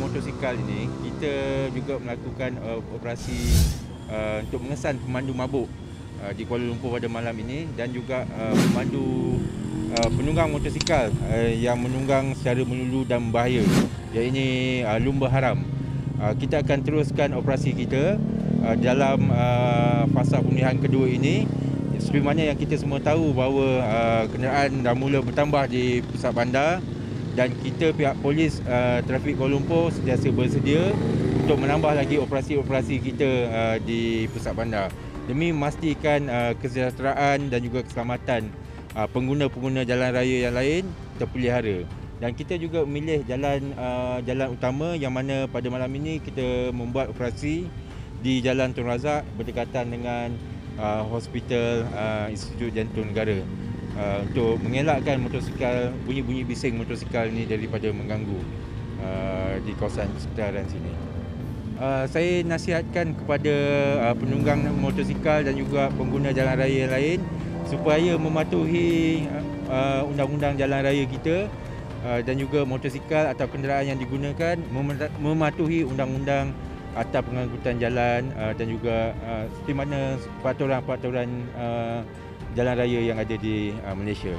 motosikal ini kita juga melakukan uh, operasi uh, untuk mengesan pemandu mabuk uh, di Kuala Lumpur pada malam ini dan juga uh, pemandu uh, penunggang motosikal uh, yang menunggang secara melulu dan berbahaya iaitu uh, lumba haram. Uh, kita akan teruskan operasi kita uh, dalam uh, fasa pemulihan kedua ini seperti mana yang kita semua tahu bahawa uh, kenderaan dah mula bertambah di pusat bandar dan kita pihak polis uh, trafik Kuala Lumpur sentiasa bersedia untuk menambah lagi operasi-operasi kita uh, di pusat bandar. Demi memastikan uh, kesejahteraan dan juga keselamatan uh, pengguna-pengguna jalan raya yang lain terpelihara dan kita juga memilih jalan uh, jalan utama yang mana pada malam ini kita membuat operasi di Jalan Tun Razak berdekatan dengan uh, Hospital uh, Institut Jantung Negara uh, untuk mengelakkan motosikal bunyi-bunyi bising motosikal ini daripada mengganggu uh, di kawasan sekitaran sini. Uh, saya nasihatkan kepada uh, penunggang motosikal dan juga pengguna jalan raya lain supaya mematuhi uh, undang-undang jalan raya kita uh, dan juga motosikal atau kenderaan yang digunakan mematuhi undang-undang atau pengangkutan jalan uh, dan juga uh, seperti mana peraturan-peraturan uh, jalan raya yang ada di uh, Malaysia.